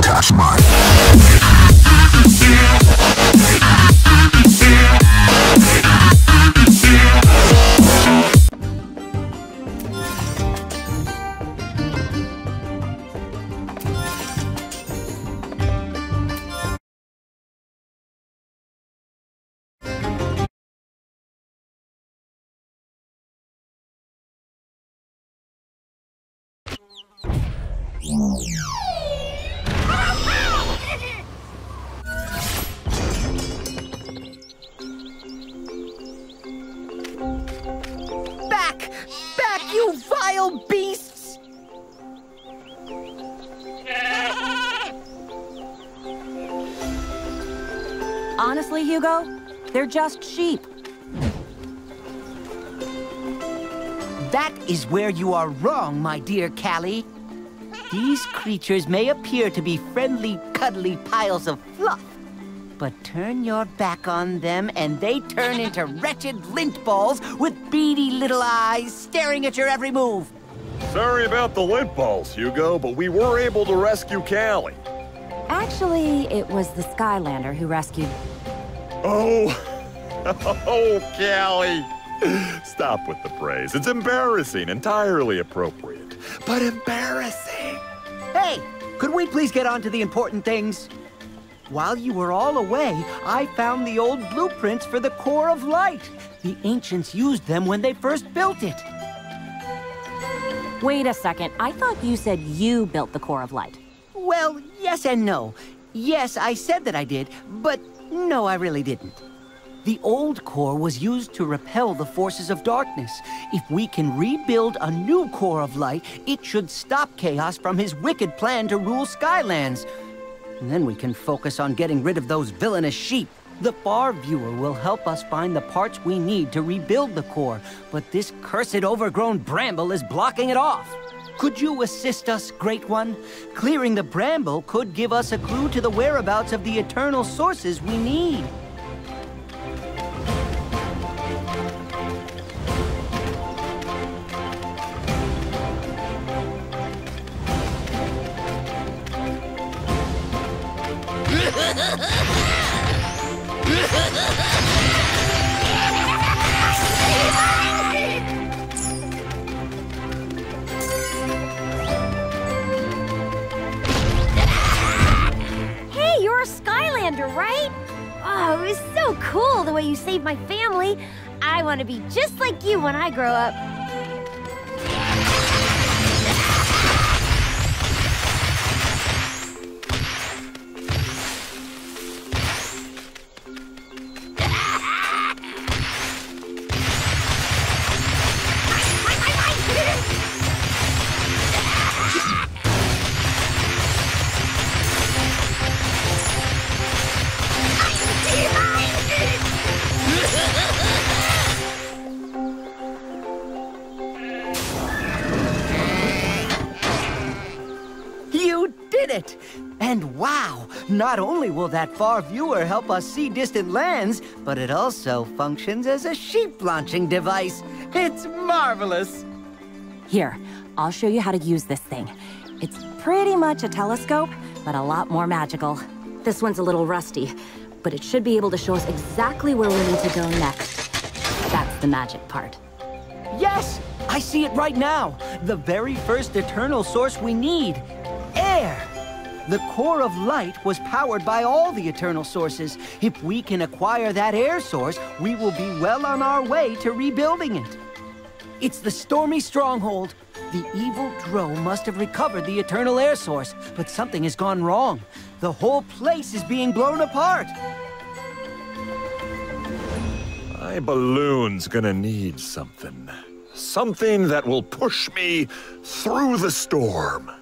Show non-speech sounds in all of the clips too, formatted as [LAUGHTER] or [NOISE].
Touch mine. Back! Back, you vile beasts! Honestly, Hugo, they're just sheep. That is where you are wrong, my dear Cali. These creatures may appear to be friendly, cuddly piles of fluff, but turn your back on them and they turn into wretched lint balls with beady little eyes staring at your every move. Sorry about the lint balls, Hugo, but we were able to rescue Cali. Actually, it was the Skylander who rescued. Oh, [LAUGHS] oh, Cali. Stop with the praise. It's embarrassing, entirely appropriate, but embarrassing. Hey, could we please get on to the important things? While you were all away, I found the old blueprints for the Core of Light. The ancients used them when they first built it. Wait a second. I thought you said you built the core of light. Well, yes and no. Yes, I said that I did, but no, I really didn't. The old core was used to repel the forces of darkness. If we can rebuild a new core of light, it should stop Chaos from his wicked plan to rule Skylands. And then we can focus on getting rid of those villainous sheep. The Far Viewer will help us find the parts we need to rebuild the core, but this cursed overgrown bramble is blocking it off. Could you assist us, Great One? Clearing the bramble could give us a clue to the whereabouts of the eternal sources we need. Skylander, right? Oh, it was so cool the way you saved my family. I want to be just like you when I grow up. It! And wow, not only will that far viewer help us see distant lands, but it also functions as a sheep launching device. It's marvelous! Here, I'll show you how to use this thing. It's pretty much a telescope, but a lot more magical. This one's a little rusty, but it should be able to show us exactly where we need to go next. That's the magic part. Yes! I see it right now! The very first eternal source we need air! The core of light was powered by all the eternal sources. If we can acquire that air source, we will be well on our way to rebuilding it. It's the stormy stronghold. The evil Drow must have recovered the eternal air source, but something has gone wrong. The whole place is being blown apart. My balloon's gonna need something. Something that will push me through the storm.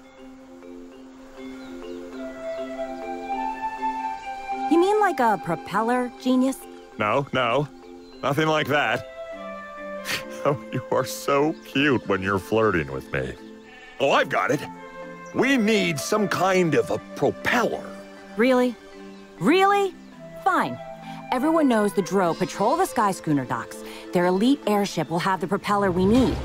Like a propeller, genius? No, no, nothing like that. [LAUGHS] Oh, you are so cute when you're flirting with me. Oh, I've got it. We need some kind of a propeller. Really? Really? Fine. Everyone knows the Drow patrol the Sky Schooner docks. Their elite airship will have the propeller we need.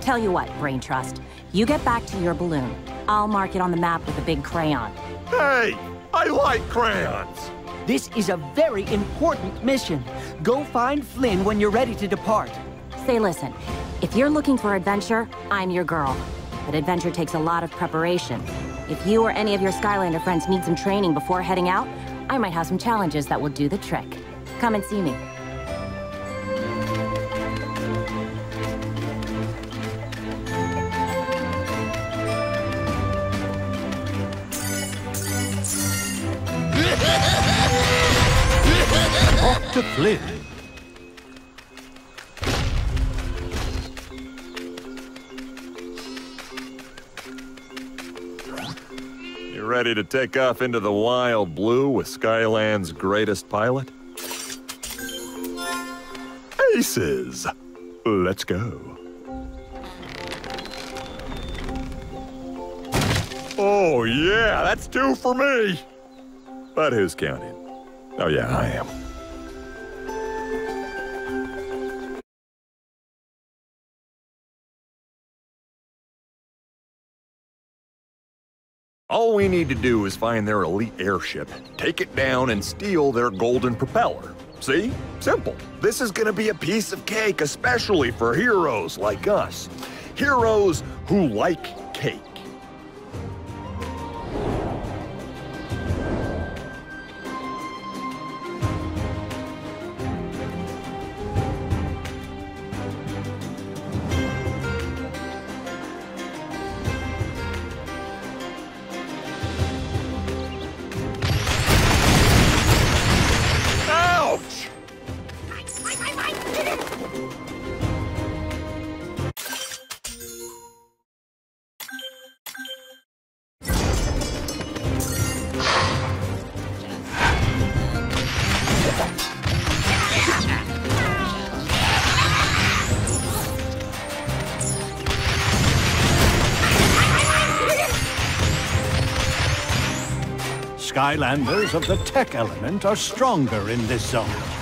Tell you what, Brain Trust, you get back to your balloon. I'll mark it on the map with a big crayon. Hey, I like crayons. This is a very important mission. Go find Flynn when you're ready to depart. Say, listen, if you're looking for adventure, I'm your girl. But adventure takes a lot of preparation. If you or any of your Skylander friends need some training before heading out, I might have some challenges that will do the trick. Come and see me. Talk [LAUGHS] to Flynn. You ready to take off into the wild blue with Skyland's greatest pilot? Aces! Let's go. Oh, yeah, that's two for me. But who's counting? Oh, yeah, I am. All we need to do is find their elite airship, take it down, and steal their golden propeller. See? Simple. This is gonna be a piece of cake, especially for heroes like us. Heroes who like cake. Skylanders of the tech element are stronger in this zone.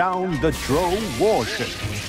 Down the Drow warship.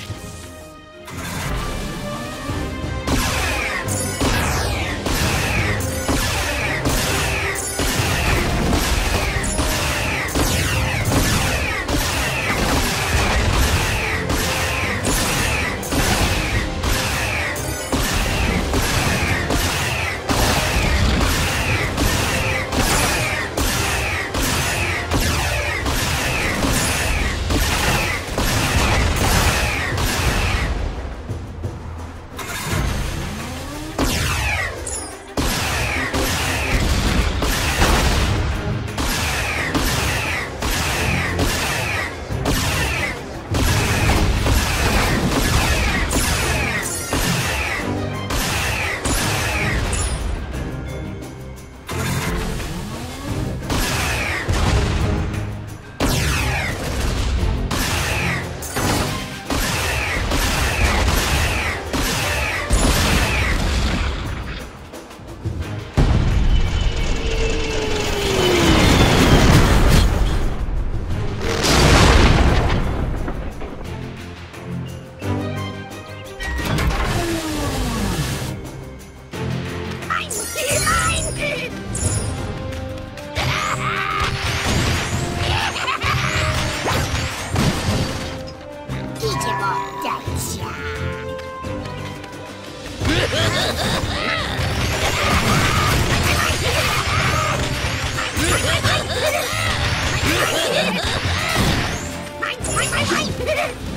じもだいじゃはいはいはいはい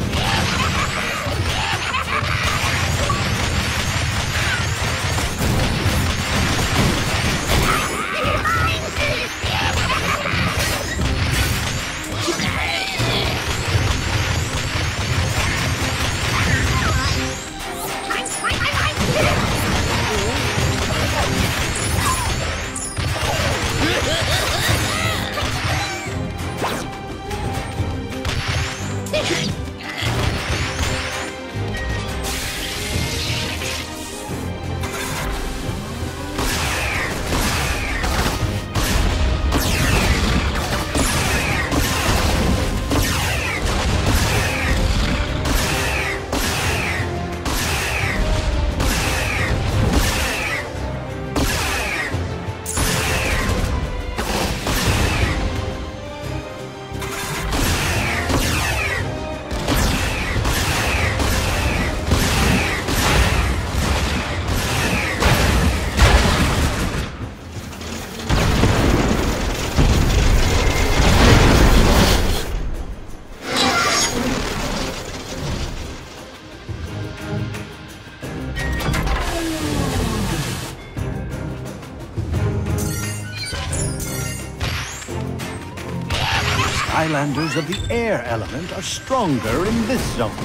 Skylanders of the air element are stronger in this zone.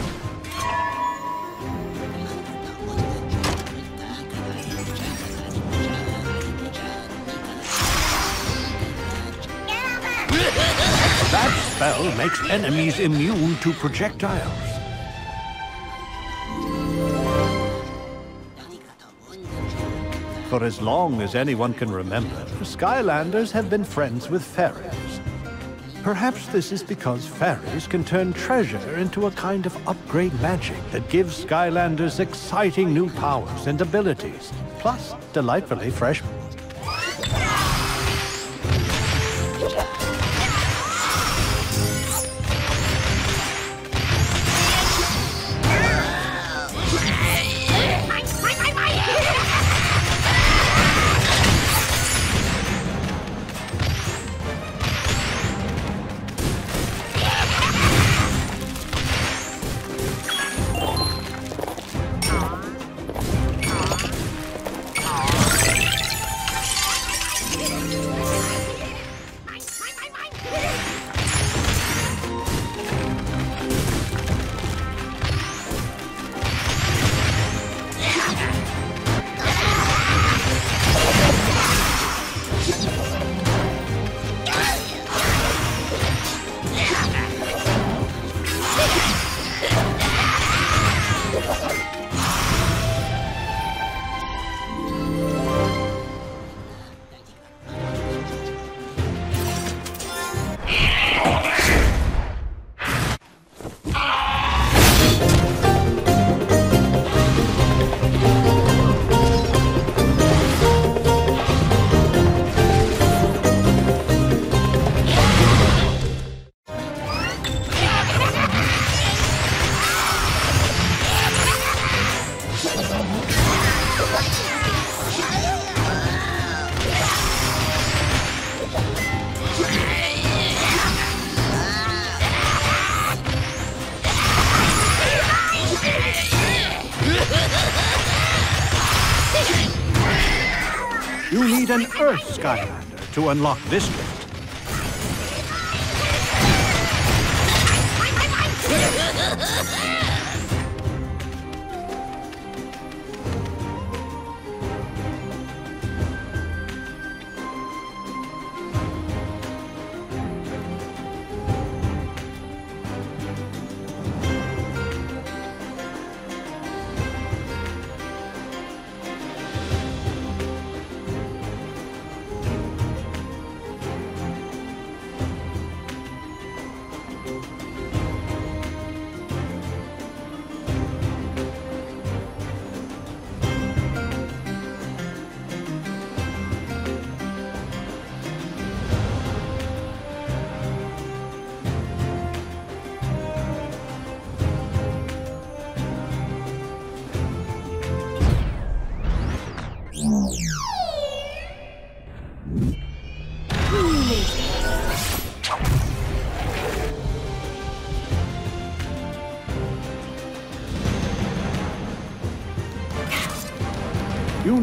That spell makes enemies immune to projectiles. For as long as anyone can remember, Skylanders have been friends with fairies. Perhaps this is because fairies can turn treasure into a kind of upgrade magic that gives Skylanders exciting new powers and abilities, plus delightfully fresh to unlock this gate.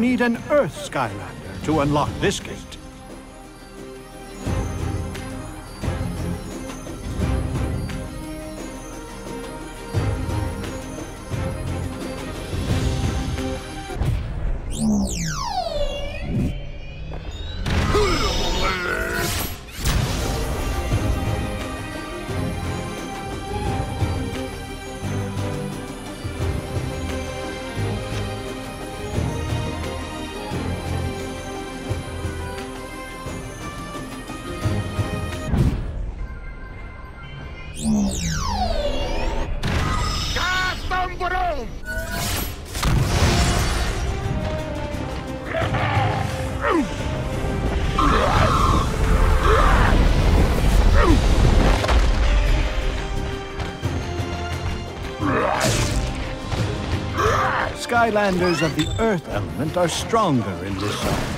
Need an Earth Skylander to unlock this gate. Skylanders of the Earth element are stronger in this zone.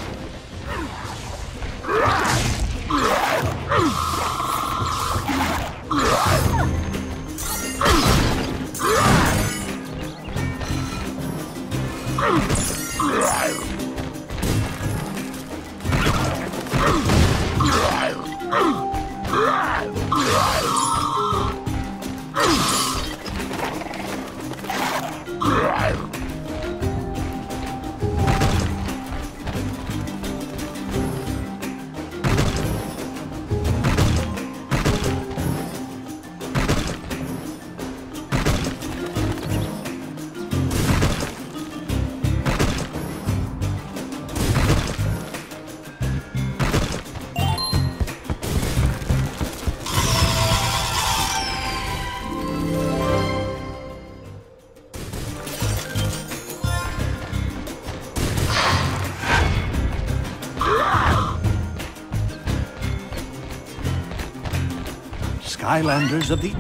Skylanders of the...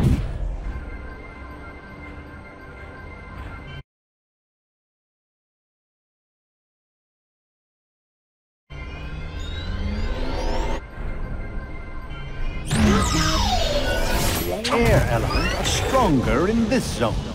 air element are stronger in this zone.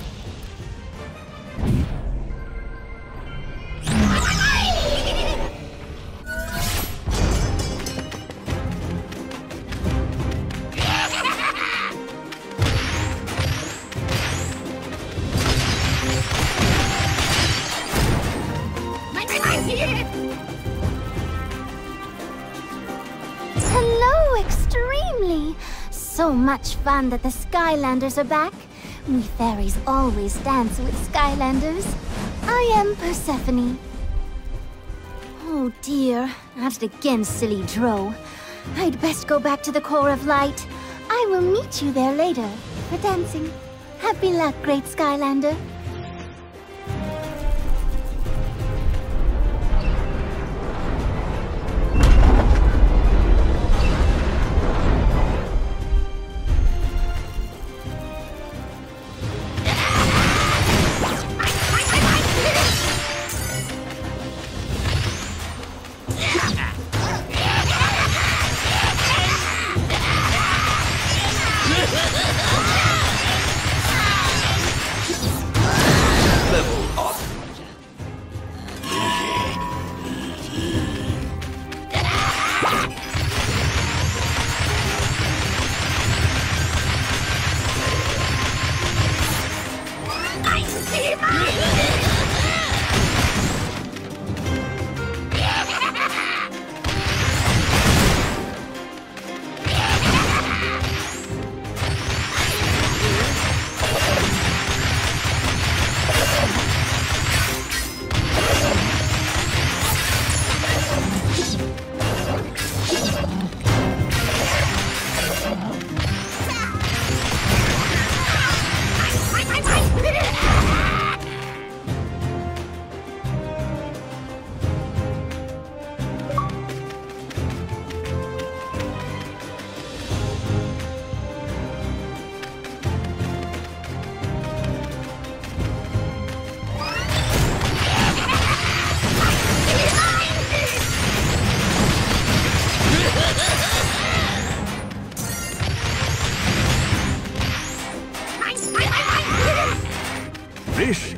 Much fun that the Skylanders are back. We fairies always dance with Skylanders. I am Persephone. Oh dear, at it again, silly Drow. I'd best go back to the Core of Light. I will meet you there later for dancing. Happy luck, great Skylander.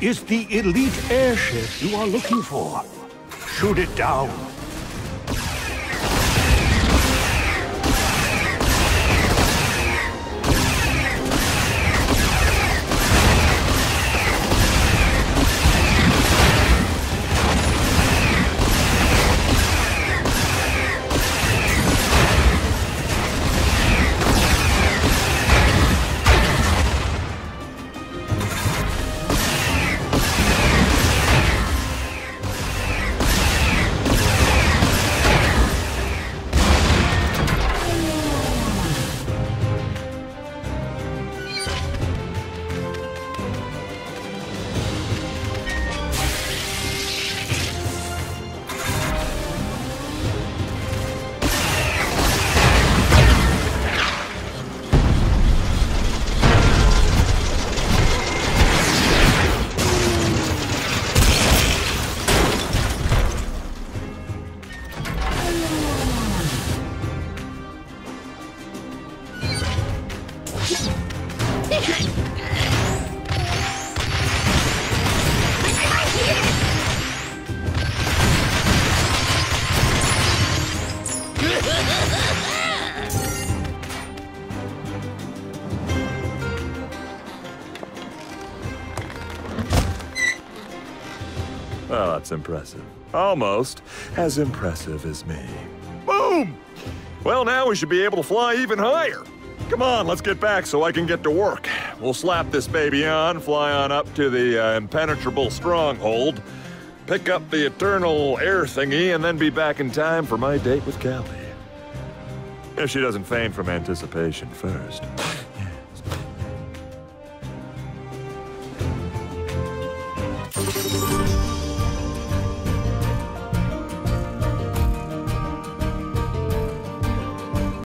Is the elite airship you are looking for. Shoot it down. That's impressive. Almost as impressive as me. Boom! Well, now we should be able to fly even higher. Come on, let's get back so I can get to work. We'll slap this baby on, fly on up to the uh, impenetrable stronghold, pick up the eternal air thingy, and then be back in time for my date with Cali. If she doesn't faint from anticipation first.